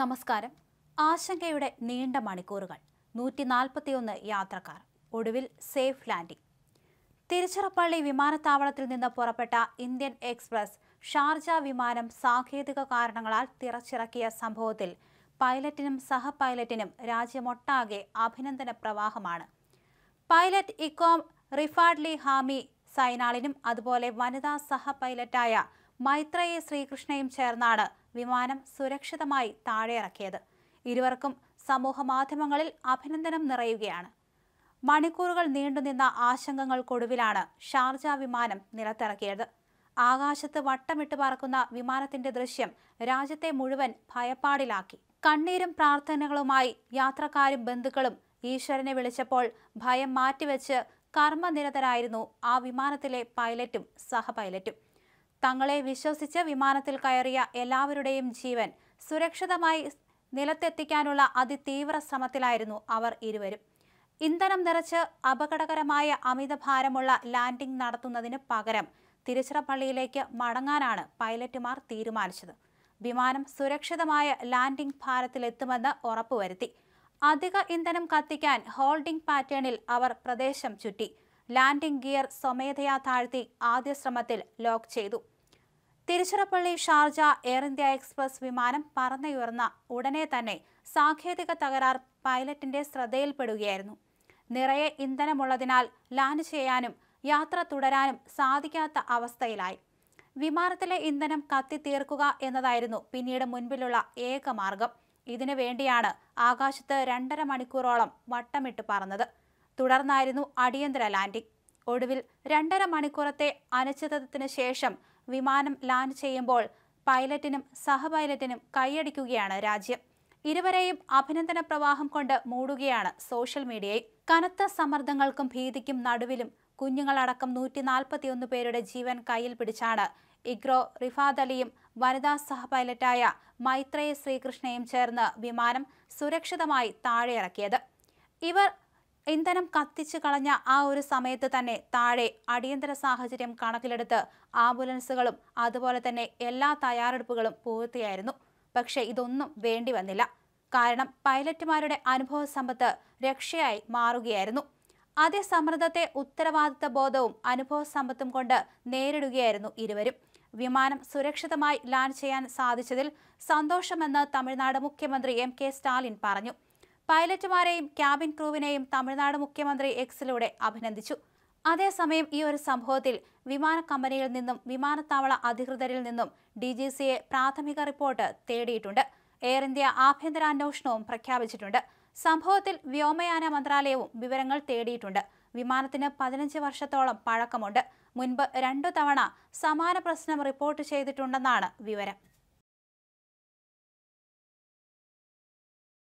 നമസ്കാരം. ആശങ്കയുടെ നീണ്ട മണിക്കൂറുകൾ. നൂറ്റി നാൽപ്പത്തിയൊന്ന് യാത്രക്കാർ. ഒടുവിൽ സേഫ് ലാൻഡിംഗ് തിരുച്ചിറപ്പള്ളി വിമാനത്താവളത്തിൽ നിന്ന് പുറപ്പെട്ട ഇന്ത്യൻ എക്സ്പ്രസ് ഷാർജ വിമാനം സാങ്കേതിക കാരണങ്ങളാൽ തിറച്ചിറക്കിയ സംഭവത്തിൽ പൈലറ്റിനും സഹപൈലറ്റിനും രാജ്യമൊട്ടാകെ അഭിനന്ദന പ്രവാഹമാണ്. പൈലറ്റ് ഇക്കോം റിഫാഡ്ലി ഹാമി സൈനാളിനും അതുപോലെ വനിതാ സഹപൈലറ്റായ മൈത്രയെ ശ്രീകൃഷ്ണയും ചേർന്നാണ് വിമാനം സുരക്ഷിതമായി താഴെയിറക്കിയത്. ഇരുവർക്കും സമൂഹ മാധ്യമങ്ങളിൽ അഭിനന്ദനം നിറയുകയാണ്. മണിക്കൂറുകൾ നീണ്ടുനിന്ന ആശങ്കകൾക്കൊടുവിലാണ് ഷാർജ വിമാനം നിലത്തിറക്കിയത്. ആകാശത്ത് വട്ടമിട്ട് പറക്കുന്ന വിമാനത്തിന്റെ ദൃശ്യം രാജ്യത്തെ മുഴുവൻ ഭയപ്പാടിലാക്കി. കണ്ണീരും പ്രാർത്ഥനകളുമായി യാത്രക്കാരും ബന്ധുക്കളും ഈശ്വരനെ വിളിച്ചപ്പോൾ ഭയം മാറ്റിവെച്ച് കർമ്മനിരതരായിരുന്നു ആ വിമാനത്തിലെ പൈലറ്റും സഹ പൈലറ്റും തങ്ങളെ വിശ്വസിച്ച് വിമാനത്തിൽ കയറിയ എല്ലാവരുടെയും ജീവൻ സുരക്ഷിതമായി നിലത്തെത്തിക്കാനുള്ള അതിതീവ്ര ശ്രമത്തിലായിരുന്നു അവർ ഇരുവരും. ഇന്ധനം നിറച്ച് അപകടകരമായ അമിതഭാരമുള്ള ലാൻഡിംഗ് നടത്തുന്നതിന് പകരം തിരുച്ചിറപ്പള്ളിയിലേക്ക് മടങ്ങാനാണ് പൈലറ്റുമാർ തീരുമാനിച്ചത്. വിമാനം സുരക്ഷിതമായ ലാൻഡിംഗ് ഭാരത്തിലെത്തുമെന്ന് ഉറപ്പുവരുത്തി. അധിക ഇന്ധനം കത്തിക്കാൻ ഹോൾഡിംഗ് പാറ്റേണിൽ അവർ പ്രദേശം ചുറ്റി. ലാൻഡിംഗ് ഗിയർ സ്വമേധയാ താഴ്ത്തി ആദ്യ ശ്രമത്തിൽ ലോക്ക് ചെയ്തു. Tiruchirappalli Sharjah Air India Express വിമാനം പറന്നുയർന്ന ഉടനെ തന്നെ സാങ്കേതിക തകരാർ പൈലറ്റിന്റെ ശ്രദ്ധയിൽപ്പെടുകയായിരുന്നു. നിറയെ ഇന്ധനമുള്ളതിനാൽ ലാൻഡ് ചെയ്യാനും യാത്ര തുടരാനും സാധിക്കാത്ത അവസ്ഥയിലായി. വിമാനത്തിലെ ഇന്ധനം കത്തിത്തീർക്കുക എന്നതായിരുന്നു പിന്നീട് മുൻപിലുള്ള ഏക മാർഗം ഇതിനു വേണ്ടിയാണ് ആകാശത്ത് രണ്ടര മണിക്കൂറോളം വട്ടമിട്ട് പറന്നത്. തുടർന്നായിരുന്നു അടിയന്തര ലാൻഡിംഗ് ഒടുവിൽ രണ്ടര മണിക്കൂറത്തെ അനിശ്ചിതത്വത്തിന് ശേഷം വിമാനം ലാൻഡ് ചെയ്യുമ്പോൾ പൈലറ്റിനും സഹപൈലറ്റിനും കൈയടിക്കുകയാണ് രാജ്യം. ഇരുവരെയും അഭിനന്ദന പ്രവാഹം കൊണ്ട് മൂടുകയാണ് സോഷ്യൽ മീഡിയയിൽ കനത്ത സമ്മർദ്ദങ്ങൾക്കും ഭീതിക്കും നടുവിലും കുഞ്ഞുങ്ങളടക്കം നൂറ്റി നാൽപ്പത്തിയൊന്ന് പേരുടെ ജീവൻ കയ്യിൽ പിടിച്ചാണ്. ഇഗ്രോ റിഫാദ് അലിയും വനിതാ സഹപൈലറ്റായ മൈത്രേയ ശ്രീകൃഷ്ണയും ചേർന്ന് വിമാനം സുരക്ഷിതമായി താഴെയിറക്കിയത്. ഇവർ ഇന്ധനം കത്തിച്ചു കളഞ്ഞ ആ ഒരു സമയത്ത് തന്നെ താഴെ അടിയന്തര സാഹചര്യം കണക്കിലെടുത്ത് ആംബുലൻസുകളും അതുപോലെ തന്നെ എല്ലാ തയ്യാറെടുപ്പുകളും പൂർത്തിയായിരുന്നു. പക്ഷേ ഇതൊന്നും വേണ്ടി വന്നില്ല. കാരണം പൈലറ്റുമാരുടെ അനുഭവ സമ്പത്ത് രക്ഷയായി മാറുകയായിരുന്നു. അതേ സമ്മർദ്ദത്തെ ഉത്തരവാദിത്ത ബോധവും അനുഭവ സമ്പത്തും കൊണ്ട് നേരിടുകയായിരുന്നു ഇരുവരും. വിമാനം സുരക്ഷിതമായി ലാൻഡ് ചെയ്യാൻ സാധിച്ചതിൽ സന്തോഷമെന്ന് തമിഴ്നാട് മുഖ്യമന്ത്രി എം കെ സ്റ്റാലിൻ പറഞ്ഞു. പൈലറ്റുമാരെയും ക്യാബിൻ ക്രൂവിനെയും തമിഴ്നാട് മുഖ്യമന്ത്രി എക്സിലൂടെ അഭിനന്ദിച്ചു. അതേസമയം ഈ ഒരു സംഭവത്തിൽ വിമാന കമ്പനിയിൽ നിന്നും വിമാനത്താവള അധികൃതരിൽ നിന്നും ഡി ജി സിയെ പ്രാഥമിക റിപ്പോർട്ട് തേടിയിട്ടുണ്ട്. എയർ ഇന്ത്യ ആഭ്യന്തര അന്വേഷണവും പ്രഖ്യാപിച്ചിട്ടുണ്ട്. സംഭവത്തിൽ വ്യോമയാന മന്ത്രാലയവും വിവരങ്ങൾ തേടിയിട്ടുണ്ട്. വിമാനത്തിന് പതിനഞ്ച് വർഷത്തോളം പഴക്കമുണ്ട്. മുൻപ് രണ്ടു തവണ സമാന പ്രശ്നം റിപ്പോർട്ട് ചെയ്തിട്ടുണ്ടെന്നാണ് വിവരം.